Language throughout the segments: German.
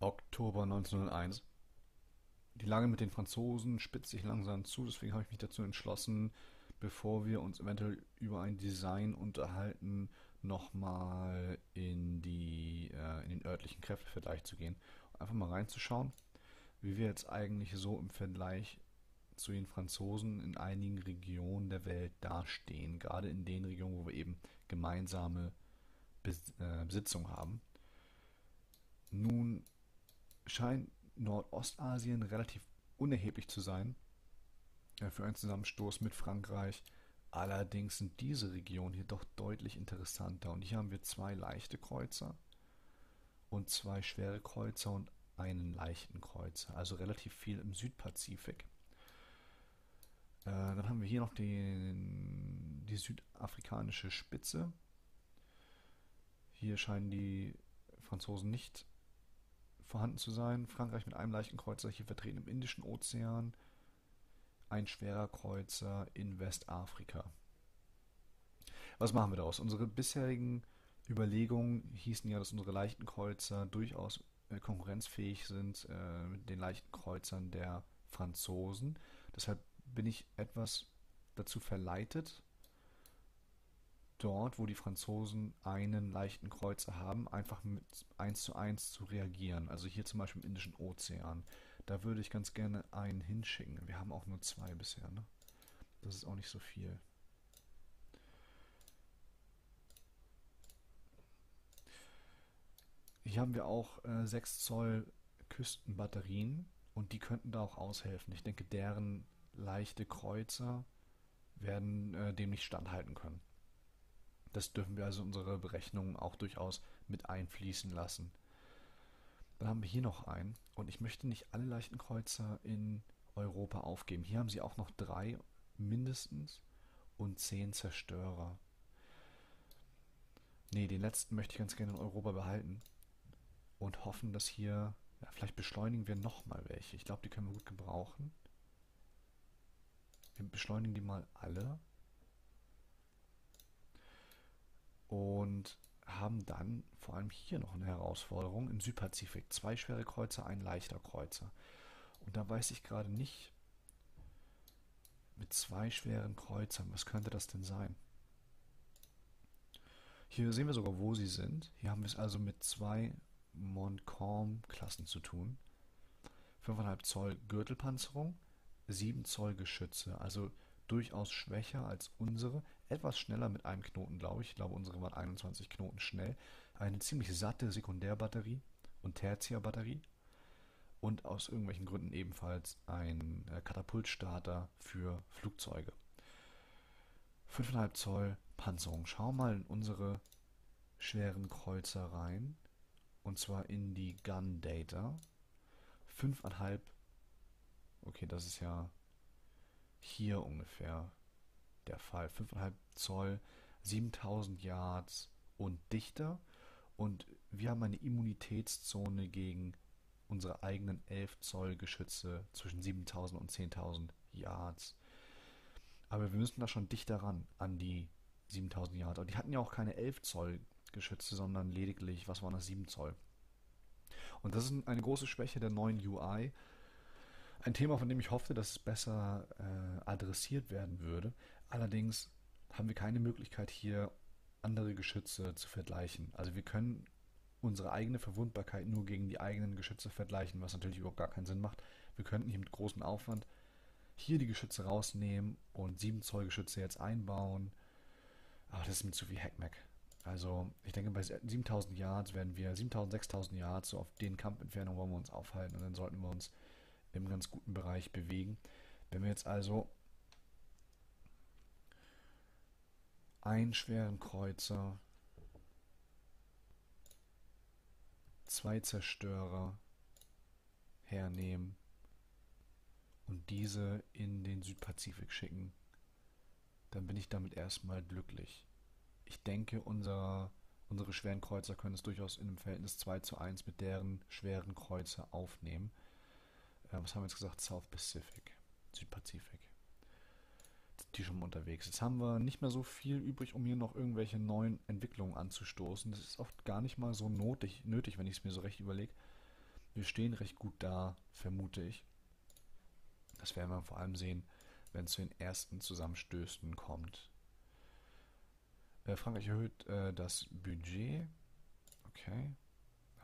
Oktober 1901. Die Lage mit den Franzosen spitzt sich langsam zu, deswegen habe ich mich dazu entschlossen, bevor wir uns eventuell über ein Design unterhalten, nochmal in, äh, in den örtlichen Kräftevergleich zu gehen. Einfach mal reinzuschauen, wie wir jetzt eigentlich so im Vergleich zu den Franzosen in einigen Regionen der Welt dastehen. Gerade in den Regionen, wo wir eben gemeinsame äh, Besitzung haben. Nun scheint Nordostasien relativ unerheblich zu sein für einen Zusammenstoß mit Frankreich. Allerdings sind diese Regionen hier doch deutlich interessanter. Und hier haben wir zwei leichte Kreuzer und zwei schwere Kreuzer und einen leichten Kreuzer. Also relativ viel im Südpazifik. Äh, dann haben wir hier noch den, die südafrikanische Spitze. Hier scheinen die Franzosen nicht vorhanden zu sein. Frankreich mit einem leichten Kreuzer hier vertreten im Indischen Ozean. Ein schwerer Kreuzer in Westafrika. Was machen wir daraus? Unsere bisherigen Überlegungen hießen ja, dass unsere leichten Kreuzer durchaus äh, konkurrenzfähig sind äh, mit den leichten Kreuzern der Franzosen. Deshalb bin ich etwas dazu verleitet, dort, wo die Franzosen einen leichten Kreuzer haben, einfach mit 1 zu 1 zu reagieren. Also hier zum Beispiel im Indischen Ozean. Da würde ich ganz gerne einen hinschicken. Wir haben auch nur zwei bisher, ne? Das ist auch nicht so viel. Hier haben wir auch äh, 6 Zoll Küstenbatterien und die könnten da auch aushelfen. Ich denke, deren leichte Kreuzer werden äh, dem nicht standhalten können. Das dürfen wir also in unsere Berechnungen auch durchaus mit einfließen lassen. Dann haben wir hier noch einen und ich möchte nicht alle leichten Kreuzer in Europa aufgeben. Hier haben sie auch noch drei mindestens und zehn Zerstörer. Ne, den letzten möchte ich ganz gerne in Europa behalten und hoffen, dass hier, ja, vielleicht beschleunigen wir nochmal welche. Ich glaube, die können wir gut gebrauchen. Wir beschleunigen die mal alle. Und haben dann vor allem hier noch eine Herausforderung im Südpazifik. Zwei schwere Kreuzer, ein leichter Kreuzer. Und da weiß ich gerade nicht, mit zwei schweren Kreuzern, was könnte das denn sein? Hier sehen wir sogar, wo sie sind. Hier haben wir es also mit zwei Montcalm-Klassen zu tun. 5,5 Zoll Gürtelpanzerung, 7 Zoll Geschütze, also durchaus schwächer als unsere. Etwas schneller mit einem Knoten, glaube ich. Ich glaube, unsere waren 21 Knoten schnell. Eine ziemlich satte Sekundärbatterie und Tertiärbatterie. Und aus irgendwelchen Gründen ebenfalls ein äh, Katapultstarter für Flugzeuge. 5,5 Zoll Panzerung. Schau mal in unsere schweren Kreuzer rein. Und zwar in die Gun Data. 5,5 Okay, das ist ja hier ungefähr der Fall. 5,5 Zoll, 7000 Yards und dichter. Und wir haben eine Immunitätszone gegen unsere eigenen 11 Zoll Geschütze zwischen 7000 und 10.000 Yards. Aber wir müssen da schon dichter ran an die 7000 Yards. Aber die hatten ja auch keine 11 Zoll Geschütze, sondern lediglich, was waren das, 7 Zoll. Und das ist eine große Schwäche der neuen UI, ein Thema, von dem ich hoffte, dass es besser äh, adressiert werden würde. Allerdings haben wir keine Möglichkeit hier andere Geschütze zu vergleichen. Also wir können unsere eigene Verwundbarkeit nur gegen die eigenen Geschütze vergleichen, was natürlich überhaupt gar keinen Sinn macht. Wir könnten hier mit großem Aufwand hier die Geschütze rausnehmen und 7 Zoll Geschütze jetzt einbauen. Aber das ist mir zu viel Hackmack. Also ich denke, bei 7000 Yards werden wir, 7000, 6000 Yards, so auf den Kampfentfernungen wollen wir uns aufhalten und dann sollten wir uns im ganz guten Bereich bewegen. Wenn wir jetzt also einen schweren Kreuzer, zwei Zerstörer hernehmen und diese in den Südpazifik schicken, dann bin ich damit erstmal glücklich. Ich denke, unser, unsere schweren Kreuzer können es durchaus in einem Verhältnis 2 zu 1 mit deren schweren Kreuzer aufnehmen äh, was haben wir jetzt gesagt? South Pacific, Südpazifik. Die schon unterwegs. Jetzt haben wir nicht mehr so viel übrig, um hier noch irgendwelche neuen Entwicklungen anzustoßen. Das ist oft gar nicht mal so notig, nötig, wenn ich es mir so recht überlege. Wir stehen recht gut da, vermute ich. Das werden wir vor allem sehen, wenn es zu den ersten Zusammenstößen kommt. Äh, Frankreich erhöht äh, das Budget. Okay.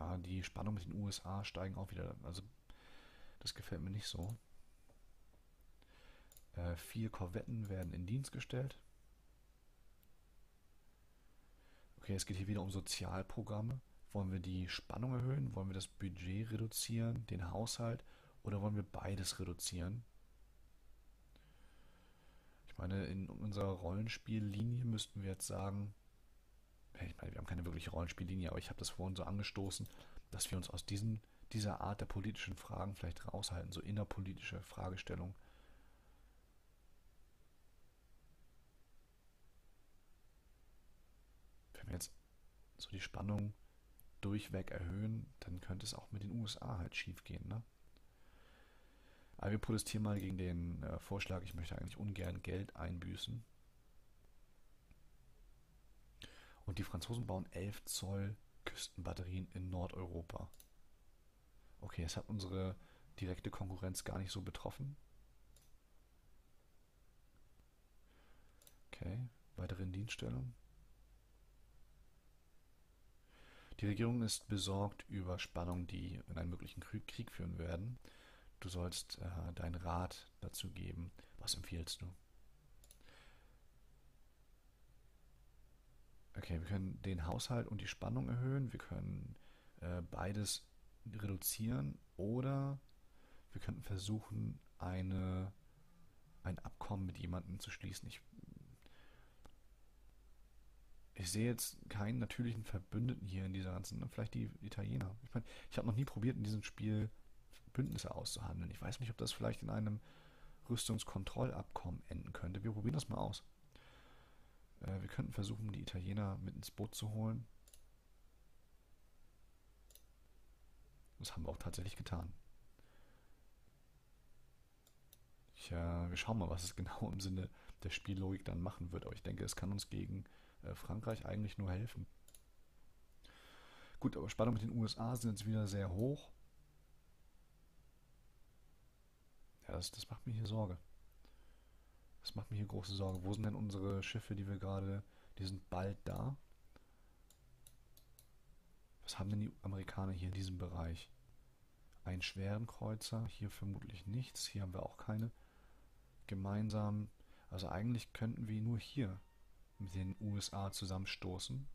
Ja, die Spannung mit den USA steigen auch wieder. Also, das gefällt mir nicht so. Äh, vier Korvetten werden in Dienst gestellt. Okay, es geht hier wieder um Sozialprogramme. Wollen wir die Spannung erhöhen? Wollen wir das Budget reduzieren? Den Haushalt? Oder wollen wir beides reduzieren? Ich meine, in unserer Rollenspiellinie müssten wir jetzt sagen, ich meine, wir haben keine wirkliche Rollenspiellinie, aber ich habe das vorhin so angestoßen, dass wir uns aus diesen, dieser Art der politischen Fragen vielleicht raushalten, so innerpolitische Fragestellungen. Wenn wir jetzt so die Spannung durchweg erhöhen, dann könnte es auch mit den USA halt schief gehen, ne? Aber wir protestieren mal gegen den äh, Vorschlag, ich möchte eigentlich ungern Geld einbüßen. Und die Franzosen bauen 11 Zoll Küstenbatterien in Nordeuropa. Okay, es hat unsere direkte Konkurrenz gar nicht so betroffen. Okay, weitere Dienststellung. Die Regierung ist besorgt über Spannungen, die in einen möglichen Krieg führen werden. Du sollst äh, deinen Rat dazu geben. Was empfiehlst du? Okay, wir können den Haushalt und die Spannung erhöhen. Wir können äh, beides reduzieren oder wir könnten versuchen, eine, ein Abkommen mit jemandem zu schließen. Ich ich sehe jetzt keinen natürlichen Verbündeten hier in dieser ganzen, vielleicht die Italiener. Ich meine, ich habe noch nie probiert, in diesem Spiel Bündnisse auszuhandeln. Ich weiß nicht, ob das vielleicht in einem Rüstungskontrollabkommen enden könnte. Wir probieren das mal aus. Äh, wir könnten versuchen, die Italiener mit ins Boot zu holen. Das haben wir auch tatsächlich getan. Ich, äh, wir schauen mal, was es genau im Sinne der Spiellogik dann machen wird. Aber ich denke, es kann uns gegen Frankreich eigentlich nur helfen. Gut, aber Spannung mit den USA sind jetzt wieder sehr hoch. Ja, das, das macht mir hier Sorge. Das macht mir hier große Sorge. Wo sind denn unsere Schiffe, die wir gerade, die sind bald da? Was haben denn die Amerikaner hier in diesem Bereich? Einen schweren Kreuzer, hier vermutlich nichts. Hier haben wir auch keine gemeinsamen. Also eigentlich könnten wir nur hier mit den USA zusammenstoßen.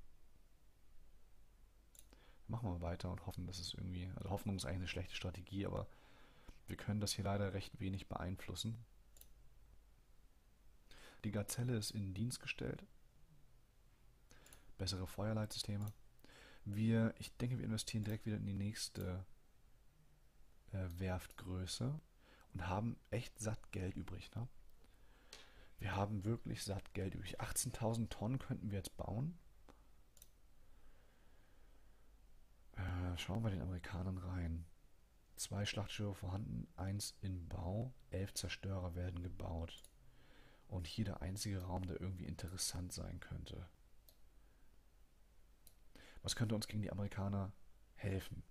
Machen wir weiter und hoffen, dass es irgendwie, also Hoffnung ist eigentlich eine schlechte Strategie, aber wir können das hier leider recht wenig beeinflussen. Die Gazelle ist in Dienst gestellt. Bessere Feuerleitsysteme. Wir, ich denke, wir investieren direkt wieder in die nächste äh, Werftgröße und haben echt satt Geld übrig. Ne? Wir haben wirklich satt Geld übrig. 18.000 Tonnen könnten wir jetzt bauen. Äh, schauen wir den Amerikanern rein. Zwei Schlachtschiffe vorhanden, eins in Bau, elf Zerstörer werden gebaut. Und hier der einzige Raum, der irgendwie interessant sein könnte. Was könnte uns gegen die Amerikaner helfen?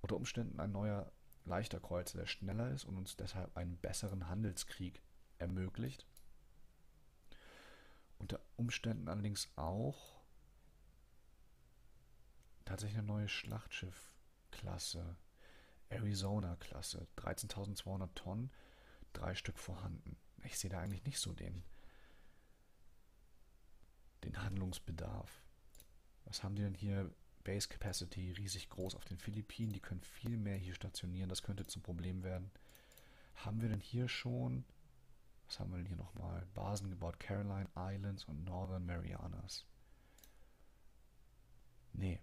Unter Umständen ein neuer leichter Kreuzer, der schneller ist und uns deshalb einen besseren Handelskrieg ermöglicht. Unter Umständen allerdings auch tatsächlich eine neue Schlachtschiffklasse. Arizona-Klasse. 13.200 Tonnen, drei Stück vorhanden. Ich sehe da eigentlich nicht so den, den Handlungsbedarf. Was haben die denn hier? Base Capacity riesig groß auf den Philippinen. Die können viel mehr hier stationieren. Das könnte zum Problem werden. Haben wir denn hier schon was haben wir denn hier nochmal? Basen gebaut, Caroline Islands und Northern Marianas. Nee,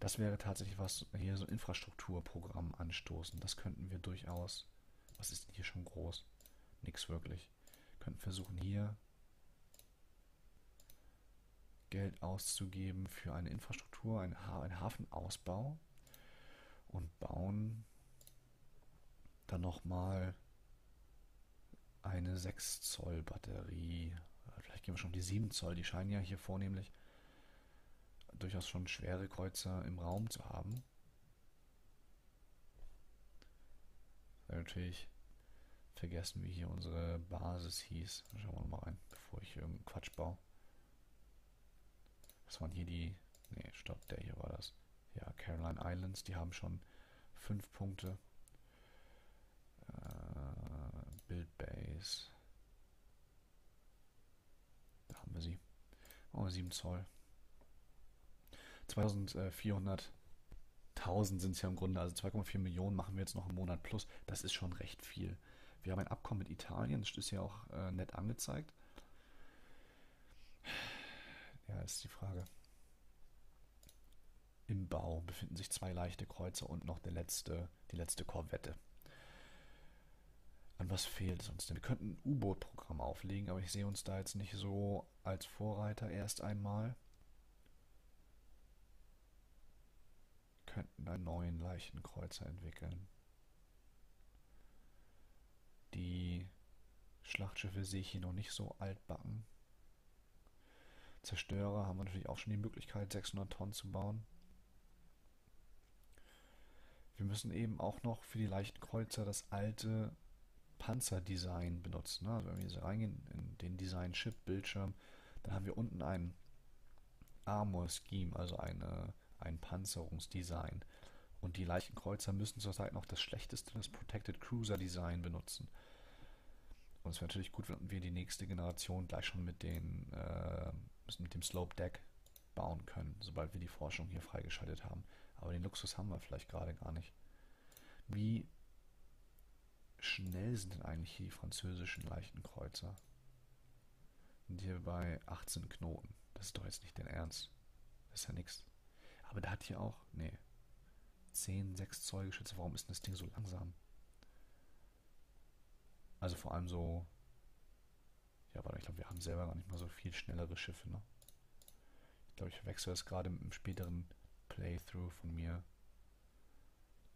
das wäre tatsächlich was, hier so ein Infrastrukturprogramm anstoßen. Das könnten wir durchaus. Was ist denn hier schon groß? Nix wirklich. Könnten versuchen hier Geld auszugeben für eine Infrastruktur, einen, ha einen Hafenausbau und bauen dann nochmal eine 6 Zoll Batterie. Vielleicht gehen wir schon die 7 Zoll. Die scheinen ja hier vornehmlich durchaus schon schwere Kreuzer im Raum zu haben. Natürlich vergessen, wie hier unsere Basis hieß. Schauen wir mal rein, bevor ich irgendeinen Quatsch baue. Was waren hier die... Ne, stopp, der hier war das. Ja, Caroline Islands, die haben schon fünf Punkte. Äh, Build Base. Da haben wir sie. Oh, 7 Zoll. 2400 1000 sind es ja im Grunde, also 2,4 Millionen machen wir jetzt noch im Monat plus. Das ist schon recht viel. Wir haben ein Abkommen mit Italien, das ist ja auch äh, nett angezeigt. Ja, ist die Frage. Im Bau befinden sich zwei leichte Kreuzer und noch der letzte, die letzte Korvette. An was fehlt es uns denn? Wir könnten ein U-Boot-Programm auflegen, aber ich sehe uns da jetzt nicht so als Vorreiter erst einmal. Wir könnten einen neuen leichten Kreuzer entwickeln. Die Schlachtschiffe sehe ich hier noch nicht so altbacken. Zerstörer haben wir natürlich auch schon die Möglichkeit, 600 Tonnen zu bauen. Wir müssen eben auch noch für die leichten Kreuzer das alte Panzerdesign benutzen. Ne? Also wenn wir jetzt reingehen in den Design Ship Bildschirm, dann haben wir unten ein Armor Scheme, also eine, ein Panzerungsdesign. Und die leichten Kreuzer müssen zurzeit noch das schlechteste, das Protected Cruiser Design benutzen. Und es wäre natürlich gut, wenn wir die nächste Generation gleich schon mit, den, äh, mit dem Slope Deck bauen können, sobald wir die Forschung hier freigeschaltet haben. Aber den Luxus haben wir vielleicht gerade gar nicht. Wie schnell sind denn eigentlich die französischen leichten Kreuzer? Sind hier bei 18 Knoten. Das ist doch jetzt nicht dein Ernst. Das ist ja nichts. Aber der hat hier auch, nee, 10, 6 Zoll Geschütze. Warum ist denn das Ding so langsam? Also vor allem so, ja, warte, ich glaube, wir haben selber gar nicht mal so viel schnellere Schiffe, ne? Ich glaube, ich verwechsel das gerade mit einem späteren Playthrough von mir.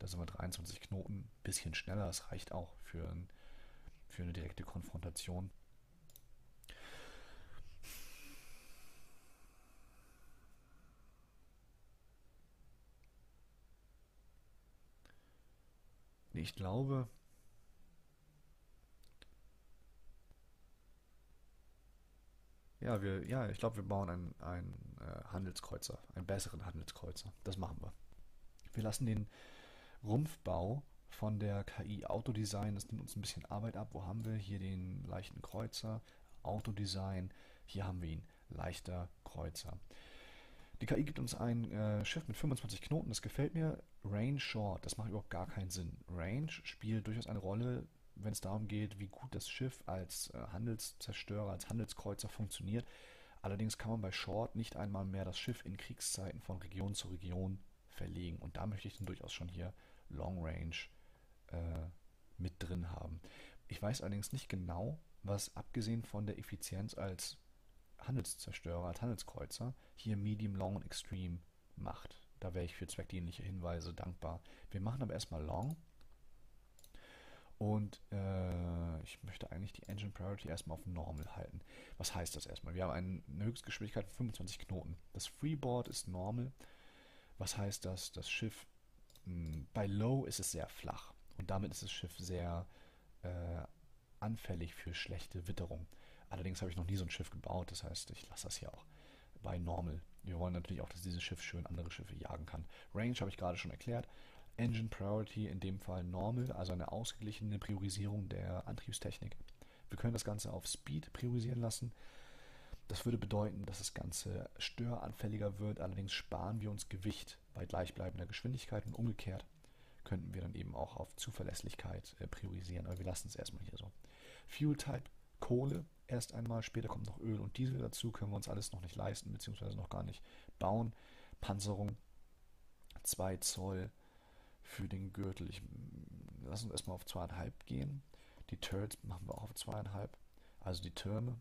Da sind wir 23 Knoten, bisschen schneller, das reicht auch für, ein, für eine direkte Konfrontation. Ich glaube, ja, wir, ja, ich glaube, wir bauen einen, einen äh, Handelskreuzer, einen besseren Handelskreuzer. Das machen wir. Wir lassen den Rumpfbau von der KI Autodesign, das nimmt uns ein bisschen Arbeit ab. Wo haben wir hier den leichten Kreuzer? Autodesign. Hier haben wir ihn, leichter Kreuzer. Die KI gibt uns ein äh, Schiff mit 25 Knoten, das gefällt mir. Range Short, das macht überhaupt gar keinen Sinn. Range spielt durchaus eine Rolle, wenn es darum geht, wie gut das Schiff als äh, Handelszerstörer, als Handelskreuzer funktioniert. Allerdings kann man bei Short nicht einmal mehr das Schiff in Kriegszeiten von Region zu Region verlegen. Und da möchte ich dann durchaus schon hier Long Range äh, mit drin haben. Ich weiß allerdings nicht genau, was abgesehen von der Effizienz als Handelszerstörer, als Handelskreuzer, hier Medium, Long und Extreme macht. Da wäre ich für zweckdienliche Hinweise dankbar. Wir machen aber erstmal Long. Und äh, ich möchte eigentlich die Engine Priority erstmal auf Normal halten. Was heißt das erstmal? Wir haben eine Höchstgeschwindigkeit von 25 Knoten. Das Freeboard ist Normal. Was heißt das? Das Schiff, bei Low ist es sehr flach. Und damit ist das Schiff sehr äh, anfällig für schlechte Witterung. Allerdings habe ich noch nie so ein Schiff gebaut, das heißt, ich lasse das hier auch bei Normal. Wir wollen natürlich auch, dass dieses Schiff schön andere Schiffe jagen kann. Range habe ich gerade schon erklärt. Engine Priority in dem Fall Normal, also eine ausgeglichene Priorisierung der Antriebstechnik. Wir können das Ganze auf Speed priorisieren lassen. Das würde bedeuten, dass das Ganze störanfälliger wird, allerdings sparen wir uns Gewicht bei gleichbleibender Geschwindigkeit und umgekehrt könnten wir dann eben auch auf Zuverlässigkeit äh, priorisieren, aber wir lassen es erstmal hier so. Fuel Type Kohle erst einmal, später kommt noch Öl und Diesel dazu, können wir uns alles noch nicht leisten, beziehungsweise noch gar nicht bauen. Panzerung 2 Zoll für den Gürtel. Ich lass uns erstmal auf 2,5 gehen. Die Turrets machen wir auch auf 2,5. Also die Türme.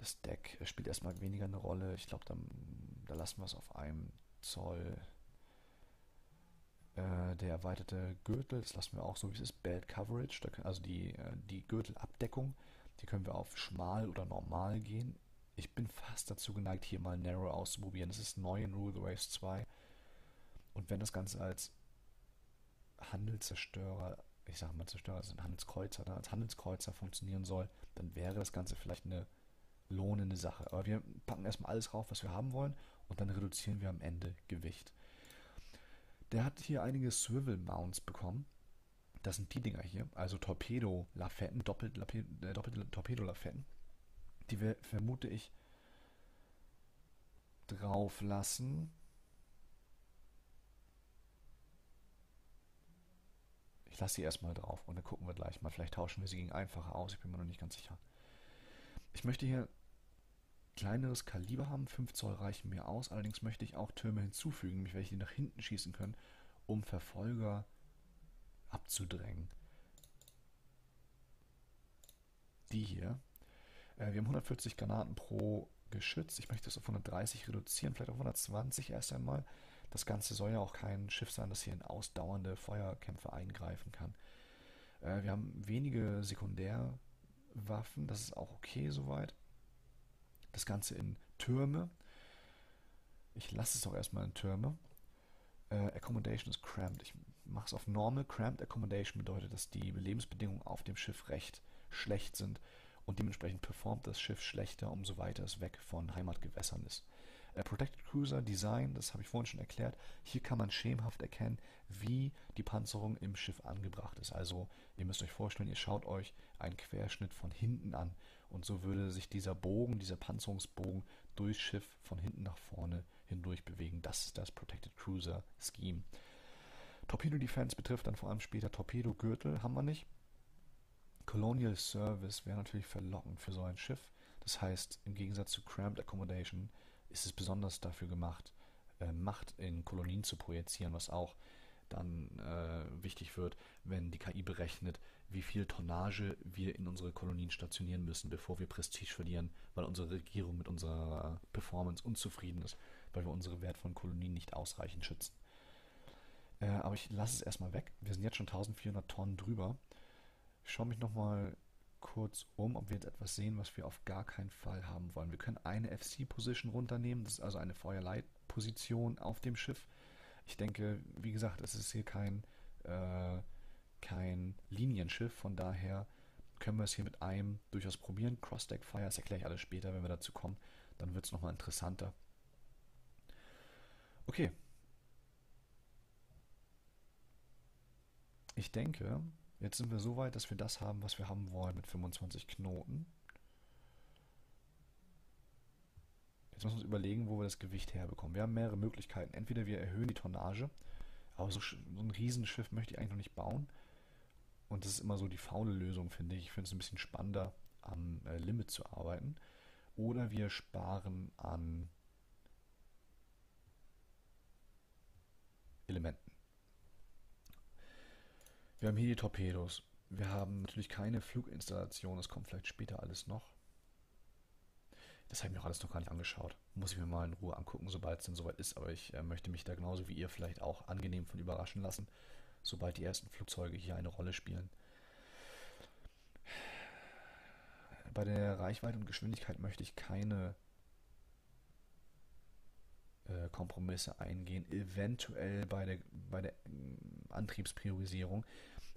Das Deck spielt erstmal weniger eine Rolle. Ich glaube, da lassen wir es auf einem Zoll. Äh, der erweiterte Gürtel, das lassen wir auch so, wie es ist. Belt Coverage, also die, äh, die Gürtelabdeckung, die können wir auf schmal oder normal gehen. Ich bin fast dazu geneigt, hier mal Narrow auszuprobieren. Das ist neu in Rule the Waves 2. Und wenn das Ganze als Handelzerstörer ich sage mal Zerstörer, also ein Handelskreuzer, dann als Handelskreuzer funktionieren soll, dann wäre das Ganze vielleicht eine lohnende Sache. Aber wir packen erstmal alles rauf, was wir haben wollen und dann reduzieren wir am Ende Gewicht. Der hat hier einige Swivel Mounts bekommen. Das sind die Dinger hier, also Torpedo-Lafetten, doppelt, äh, doppelte Torpedo-Lafetten, die wir, vermute ich, drauf lassen. Ich lasse sie erstmal drauf und dann gucken wir gleich mal. Vielleicht tauschen wir sie gegen einfacher aus. Ich bin mir noch nicht ganz sicher. Ich möchte hier kleineres Kaliber haben. 5 Zoll reichen mir aus. Allerdings möchte ich auch Türme hinzufügen, nämlich welche nach hinten schießen können, um Verfolger abzudrängen. Die hier. Äh, wir haben 140 Granaten pro Geschütz. Ich möchte das auf 130 reduzieren, vielleicht auf 120 erst einmal. Das Ganze soll ja auch kein Schiff sein, das hier in ausdauernde Feuerkämpfe eingreifen kann. Äh, wir haben wenige Sekundärwaffen, das ist auch okay soweit. Das Ganze in Türme. Ich lasse es auch erstmal in Türme. Äh, Accommodation ist cramped. Ich mache es auf Normal. Cramped Accommodation bedeutet, dass die Lebensbedingungen auf dem Schiff recht schlecht sind und dementsprechend performt das Schiff schlechter, umso weiter es weg von Heimatgewässern ist. Äh, Protected Cruiser Design, das habe ich vorhin schon erklärt. Hier kann man schemenhaft erkennen, wie die Panzerung im Schiff angebracht ist. Also ihr müsst euch vorstellen, ihr schaut euch einen Querschnitt von hinten an und so würde sich dieser Bogen, dieser Panzerungsbogen durchs Schiff von hinten nach vorne hindurch bewegen. Das ist das Protected Cruiser Scheme. Torpedo Defense betrifft dann vor allem später Torpedogürtel, haben wir nicht. Colonial Service wäre natürlich verlockend für so ein Schiff. Das heißt, im Gegensatz zu Cramped Accommodation ist es besonders dafür gemacht, äh, Macht in Kolonien zu projizieren, was auch dann äh, wichtig wird, wenn die KI berechnet, wie viel Tonnage wir in unsere Kolonien stationieren müssen, bevor wir Prestige verlieren, weil unsere Regierung mit unserer Performance unzufrieden ist, weil wir unsere wertvollen Kolonien nicht ausreichend schützen. Äh, aber ich lasse es erstmal weg. Wir sind jetzt schon 1400 Tonnen drüber. Ich schaue mich nochmal kurz um, ob wir jetzt etwas sehen, was wir auf gar keinen Fall haben wollen. Wir können eine FC-Position runternehmen, das ist also eine Feuerleitposition auf dem Schiff. Ich denke, wie gesagt, es ist hier kein, äh, kein Linienschiff, von daher können wir es hier mit einem durchaus probieren. Cross-Deck Fire, das erkläre ich alles später, wenn wir dazu kommen. Dann wird es nochmal interessanter. Okay. Ich denke, Jetzt sind wir so weit, dass wir das haben, was wir haben wollen mit 25 Knoten. Jetzt müssen wir uns überlegen, wo wir das Gewicht herbekommen. Wir haben mehrere Möglichkeiten. Entweder wir erhöhen die Tonnage, aber so, so ein Riesenschiff möchte ich eigentlich noch nicht bauen. Und das ist immer so die faule Lösung, finde ich. Ich finde es ein bisschen spannender, am äh, Limit zu arbeiten. Oder wir sparen an Elementen. Wir haben hier die Torpedos. Wir haben natürlich keine Fluginstallation, das kommt vielleicht später alles noch. Das habe ich mir auch alles noch gar nicht angeschaut. Muss ich mir mal in Ruhe angucken, sobald es denn soweit ist. Aber ich äh, möchte mich da genauso wie ihr vielleicht auch angenehm von überraschen lassen, sobald die ersten Flugzeuge hier eine Rolle spielen. Bei der Reichweite und Geschwindigkeit möchte ich keine äh, Kompromisse eingehen. Eventuell bei der, bei der äh, Antriebspriorisierung.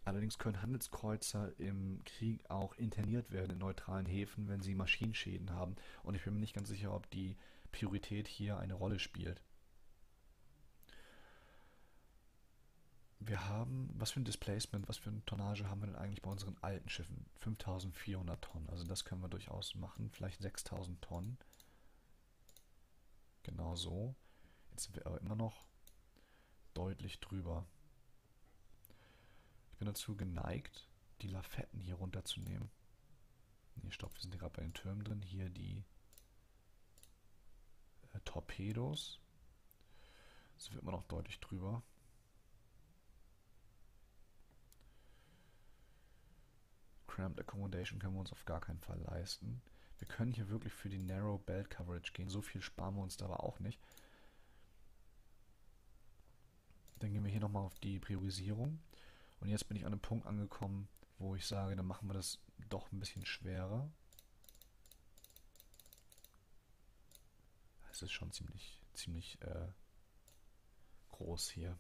Allerdings können Handelskreuzer im Krieg auch interniert werden in neutralen Häfen, wenn sie Maschinenschäden haben. Und ich bin mir nicht ganz sicher, ob die Priorität hier eine Rolle spielt. Wir haben, was für ein Displacement, was für eine Tonnage haben wir denn eigentlich bei unseren alten Schiffen? 5400 Tonnen, also das können wir durchaus machen, vielleicht 6000 Tonnen. Genau so. Jetzt sind wir aber immer noch deutlich drüber bin dazu geneigt, die Lafetten hier runterzunehmen. Nee, stopp, wir sind gerade bei den Türmen drin. Hier die äh, Torpedos. Das wird immer noch deutlich drüber. Cramped Accommodation können wir uns auf gar keinen Fall leisten. Wir können hier wirklich für die Narrow Belt Coverage gehen. So viel sparen wir uns da aber auch nicht. Dann gehen wir hier nochmal auf die Priorisierung. Und jetzt bin ich an einem Punkt angekommen, wo ich sage, dann machen wir das doch ein bisschen schwerer. Es ist schon ziemlich, ziemlich äh, groß hier.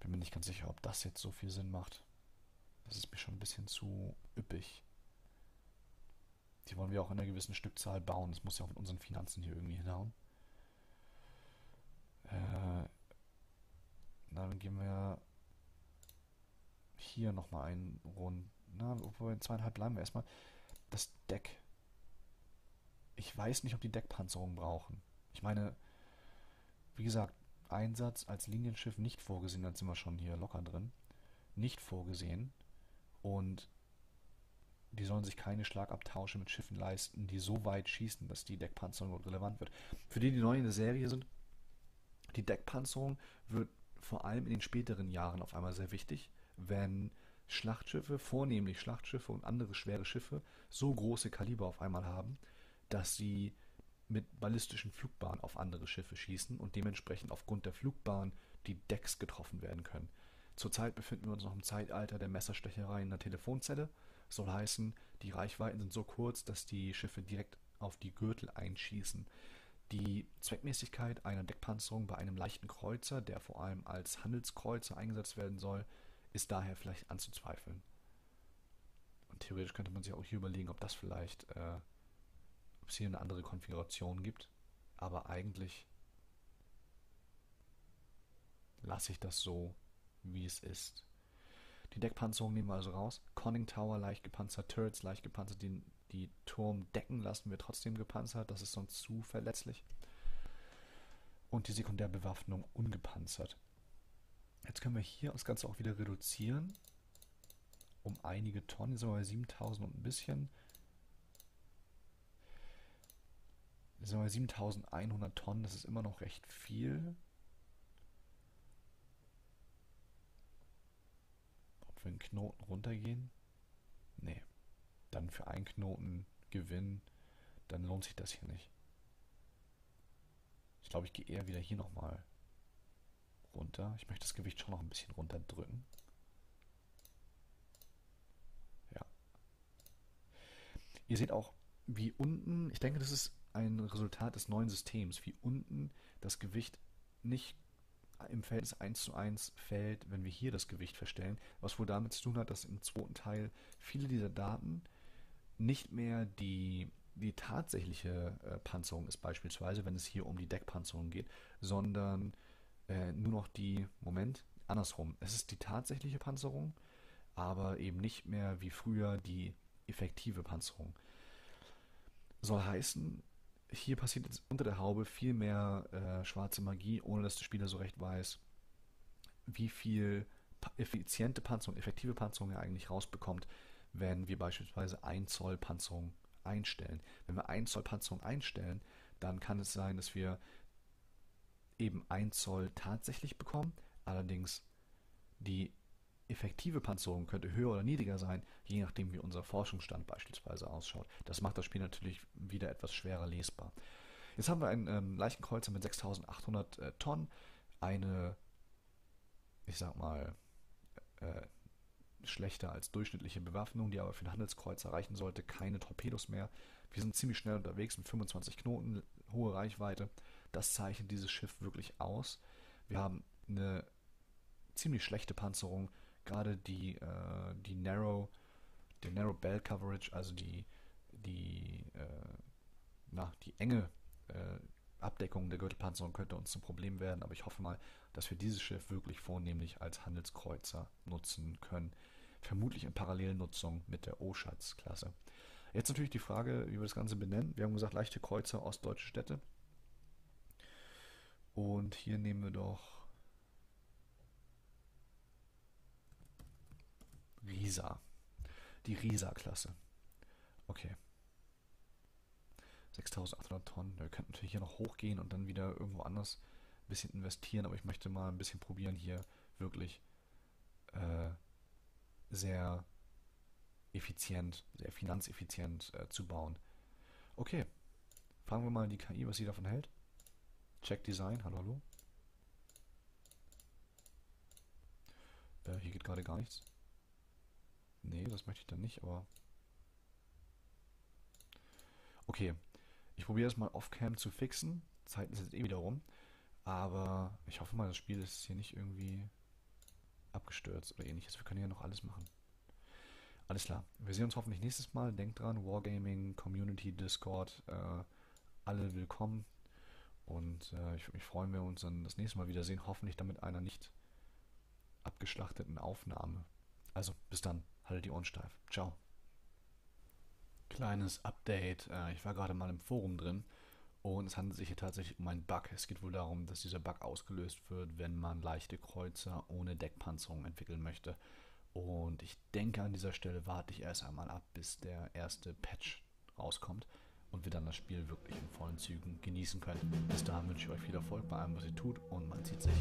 Bin mir nicht ganz sicher, ob das jetzt so viel Sinn macht. Das ist mir schon ein bisschen zu üppig. Die wollen wir auch in einer gewissen Stückzahl bauen. Das muss ja auch mit unseren Finanzen hier irgendwie hinhauen. Äh, dann gehen wir hier nochmal einen rund. Na, obwohl in zweieinhalb bleiben wir erstmal. Das Deck. Ich weiß nicht, ob die Deckpanzerung brauchen. Ich meine, wie gesagt, Einsatz als Linienschiff nicht vorgesehen, dann sind wir schon hier locker drin. Nicht vorgesehen. Und die sollen sich keine Schlagabtausche mit Schiffen leisten, die so weit schießen, dass die Deckpanzerung relevant wird. Für die, die neu in der Serie sind, die Deckpanzerung wird vor allem in den späteren Jahren auf einmal sehr wichtig, wenn Schlachtschiffe, vornehmlich Schlachtschiffe und andere schwere Schiffe, so große Kaliber auf einmal haben, dass sie mit ballistischen Flugbahnen auf andere Schiffe schießen und dementsprechend aufgrund der Flugbahn die Decks getroffen werden können. Zurzeit befinden wir uns noch im Zeitalter der Messerstecherei in der Telefonzelle. Soll heißen, die Reichweiten sind so kurz, dass die Schiffe direkt auf die Gürtel einschießen. Die Zweckmäßigkeit einer Deckpanzerung bei einem leichten Kreuzer, der vor allem als Handelskreuzer eingesetzt werden soll, ist daher vielleicht anzuzweifeln. Und theoretisch könnte man sich auch hier überlegen, ob das vielleicht, äh, ob es hier eine andere Konfiguration gibt. Aber eigentlich lasse ich das so, wie es ist. Die Deckpanzerung nehmen wir also raus. Conning Tower leicht gepanzert, Turrets leicht gepanzert, die, die Turmdecken lassen wir trotzdem gepanzert, das ist sonst zu verletzlich. Und die Sekundärbewaffnung ungepanzert. Jetzt können wir hier das Ganze auch wieder reduzieren. Um einige Tonnen. Jetzt sind wir bei 7000 und ein bisschen. Jetzt sind wir bei 7100 Tonnen. Das ist immer noch recht viel. Ob wir einen Knoten runtergehen? Nee. Dann für einen Knoten Gewinn. Dann lohnt sich das hier nicht. Ich glaube, ich gehe eher wieder hier nochmal runter. Ich möchte das Gewicht schon noch ein bisschen runterdrücken. Ja. Ihr seht auch, wie unten, ich denke, das ist ein Resultat des neuen Systems, wie unten das Gewicht nicht im Verhältnis 1 zu 1 fällt, wenn wir hier das Gewicht verstellen, was wohl damit zu tun hat, dass im zweiten Teil viele dieser Daten nicht mehr die, die tatsächliche äh, Panzerung ist, beispielsweise, wenn es hier um die Deckpanzerung geht, sondern äh, nur noch die, Moment, andersrum. Es ist die tatsächliche Panzerung, aber eben nicht mehr wie früher die effektive Panzerung. Soll heißen, hier passiert jetzt unter der Haube viel mehr äh, schwarze Magie, ohne dass der Spieler so recht weiß, wie viel effiziente Panzerung, effektive Panzerung er eigentlich rausbekommt, wenn wir beispielsweise 1 Zoll Panzerung einstellen. Wenn wir 1 Zoll Panzerung einstellen, dann kann es sein, dass wir eben 1 Zoll tatsächlich bekommen. Allerdings die effektive Panzerung könnte höher oder niedriger sein, je nachdem wie unser Forschungsstand beispielsweise ausschaut. Das macht das Spiel natürlich wieder etwas schwerer lesbar. Jetzt haben wir einen ähm, leichten Kreuzer mit 6800 äh, Tonnen, eine, ich sag mal, äh, schlechter als durchschnittliche Bewaffnung, die aber für den Handelskreuzer reichen sollte, keine Torpedos mehr. Wir sind ziemlich schnell unterwegs mit 25 Knoten, hohe Reichweite. Das zeichnet dieses Schiff wirklich aus. Wir haben eine ziemlich schlechte Panzerung, gerade die, äh, die Narrow, die Narrow Bell Coverage, also die, die, äh, na, die enge äh, Abdeckung der Gürtelpanzerung könnte uns zum Problem werden, aber ich hoffe mal, dass wir dieses Schiff wirklich vornehmlich als Handelskreuzer nutzen können. Vermutlich in Parallelnutzung mit der Oschatz-Klasse. Jetzt natürlich die Frage, wie wir das Ganze benennen. Wir haben gesagt, leichte Kreuzer, ostdeutsche Städte. Und hier nehmen wir doch Risa. Die Risa-Klasse. Okay. 6800 Tonnen. Wir könnten natürlich hier noch hochgehen und dann wieder irgendwo anders ein bisschen investieren, aber ich möchte mal ein bisschen probieren, hier wirklich äh, sehr effizient, sehr finanzeffizient äh, zu bauen. Okay, fragen wir mal die KI, was sie davon hält. Check Design, hallo, hallo. Äh, hier geht gerade gar nichts. Nee, das möchte ich dann nicht, aber... Okay, ich probiere das mal off-cam zu fixen. Zeit ist jetzt eh wieder rum. Aber ich hoffe mal, das Spiel ist hier nicht irgendwie abgestürzt oder ähnliches. Wir können hier noch alles machen. Alles klar. Wir sehen uns hoffentlich nächstes Mal. Denkt dran, Wargaming, Community, Discord, äh, alle willkommen. Und äh, ich würde mich freuen, wenn wir uns dann das nächste Mal wiedersehen. Hoffentlich damit einer nicht abgeschlachteten Aufnahme. Also, bis dann. Haltet die Ohren steif. Ciao. Kleines Update. Äh, ich war gerade mal im Forum drin und es handelt sich hier tatsächlich um einen Bug. Es geht wohl darum, dass dieser Bug ausgelöst wird, wenn man leichte Kreuzer ohne Deckpanzerung entwickeln möchte. Und ich denke, an dieser Stelle warte ich erst einmal ab, bis der erste Patch rauskommt und wir dann das Spiel wirklich in vollen Zügen genießen können. Bis dahin wünsche ich euch viel Erfolg bei allem, was ihr tut und man sieht sich.